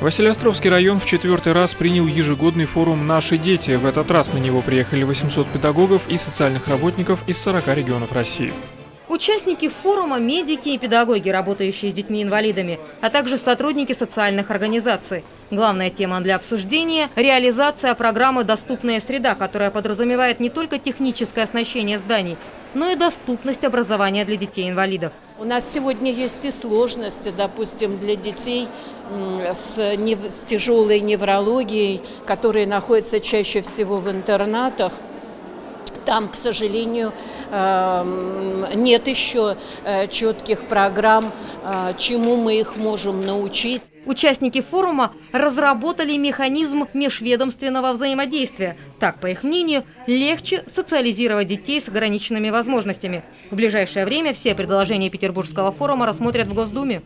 Василиостровский район в четвертый раз принял ежегодный форум «Наши дети». В этот раз на него приехали 800 педагогов и социальных работников из 40 регионов России. Участники форума – медики и педагоги, работающие с детьми-инвалидами, а также сотрудники социальных организаций. Главная тема для обсуждения – реализация программы «Доступная среда», которая подразумевает не только техническое оснащение зданий, но и доступность образования для детей-инвалидов. У нас сегодня есть и сложности, допустим, для детей с, с тяжелой неврологией, которые находятся чаще всего в интернатах. Там, к сожалению, эм, нет еще э, четких программ, э, чему мы их можем научить. Участники форума разработали механизм межведомственного взаимодействия. Так, по их мнению, легче социализировать детей с ограниченными возможностями. В ближайшее время все предложения Петербургского форума рассмотрят в Госдуме.